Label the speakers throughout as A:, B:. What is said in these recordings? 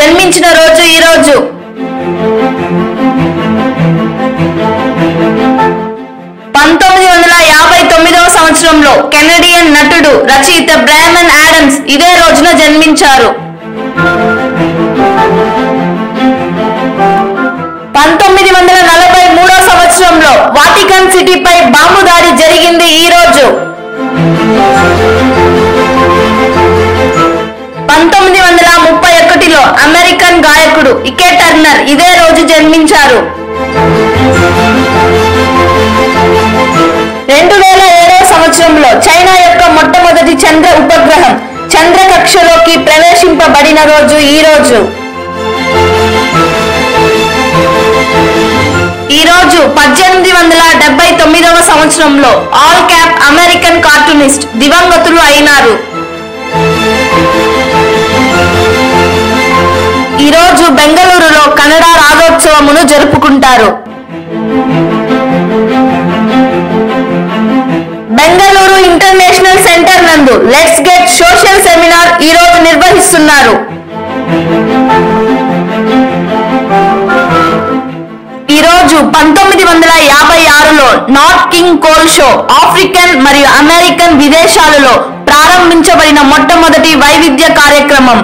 A: జన్మించిన రోజు ఈ రోజు. పంతొమ్మిది వందల యాభై తొమ్మిదవ సంవత్సరంలో కెనడియన్ నటుడు రచయిత బ్రామన్ ఆడమ్స్ ఇదే రోజున జన్మించారు. పంతొమ్మిది వందల నలభై మూడో సంవత్సరంలో వాటికన్ సిటీపై బాంబు దాడి జరిగింది ఈ రోజు. అమెరికన్ గాయకుడు ఇకే టర్నర్ ఇదే రోజు జన్మించారు. రెండు వేల ఏడవ సంవత్సరంలో చైనా యొక్క మొట్టమొదటి చంద్ర ఉపగ్రహం చంద్ర కక్షలోకి ప్రవేశింపబడిన రోజు ఈ రోజు. ఈ రోజు పద్దెనిమిది వందల డెబ్బై తొమ్మిదవ సంవత్సరంలో ఆల్ క్యాప్ అమెరికన్ కార్టూనిస్ట్ దివంగతులు అయినారు. ఉత్సవమును జరుపుకుంటారు. బెంగళూరు ఇంటర్నేషనల్ సెంటర్ నందు లెట్స్ గెట్ సోషల్ సెమినార్ ఈ రోజు నిర్వహిస్తున్నారు. ఈ రోజు పంతొమ్మిది వందల యాభై ఆరులో Nat King Cole show African మరియు అమెరికన్ విదేశాలలో ప్రారంభించబడిన మొట్టమొదటి వైవిధ్య కార్యక్రమం.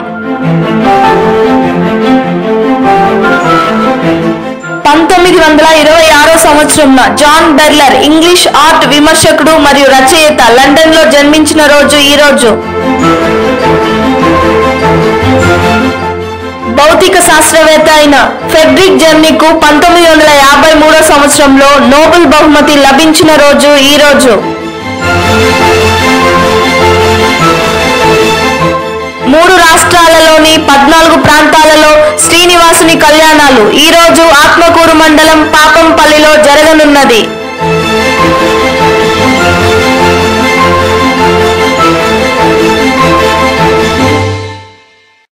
A: పంతొమ్మిది వందల ఇరవై ఆరో సంవత్సరంలో జాన్ బెర్లర్ ఇంగ్లీష్ ఆర్ట్ విమర్శకుడు మరియు రచయిత లండన్లో జన్మించిన రోజు ఈ రోజు. భౌతిక శాస్త్రవేత్త అయిన ఫెడ్రిక్ జర్నీకు పంతొమ్మిది వందల యాభై మూడో సంవత్సరంలో నోబెల్ బహుమతి లభించిన రోజు ఈ రోజు. శ్రీనివాసుని కళ్యాణాలు. ఈ రోజు ఆత్మకూరు మండలం పాపంపల్లిలో జరగనున్నది.